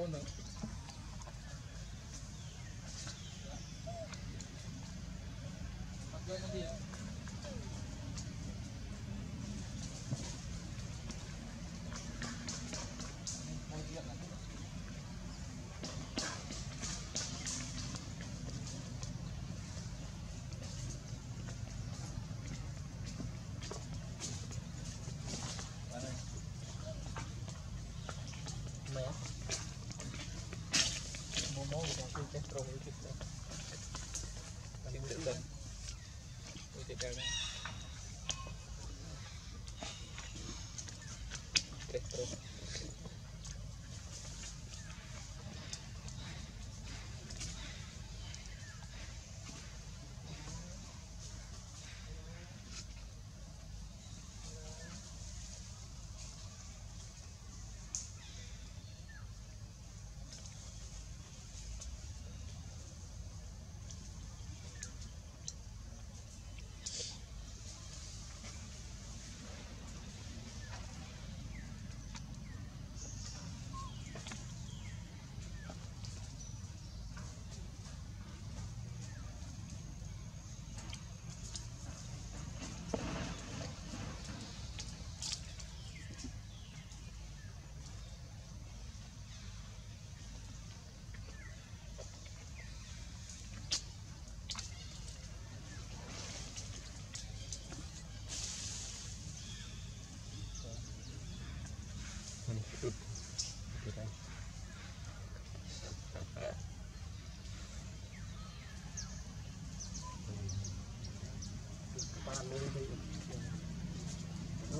bom não. Tá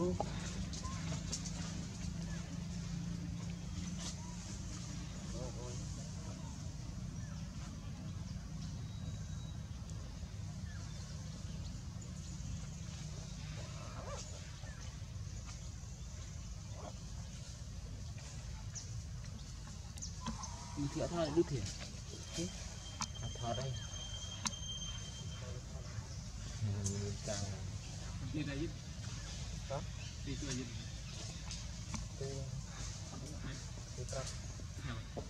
Mình thịa thôi, đứt thịa. À, thọ đây. Ừ, đi đây Itu aja. Itu. Itu.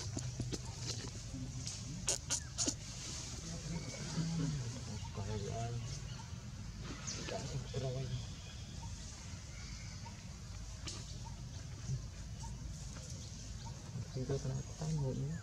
Kita kena tanggung ni.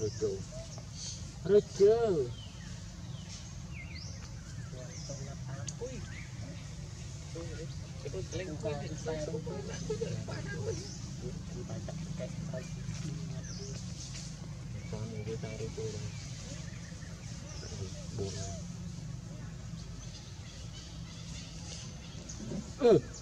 Rojo Rojo Ừ.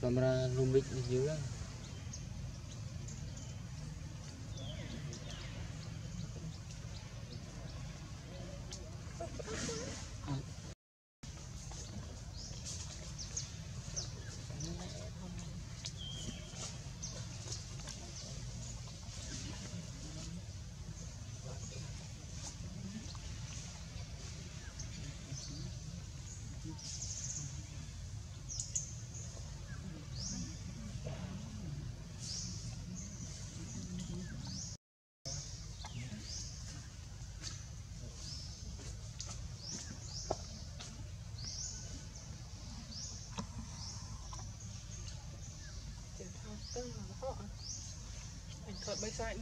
gambaran rumbik juga គាត់បីសាច់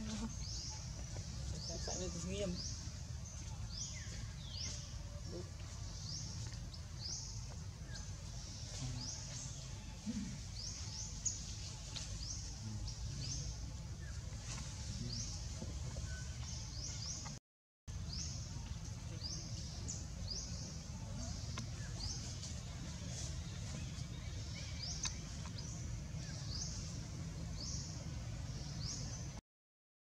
សាច់នេះស្ងៀម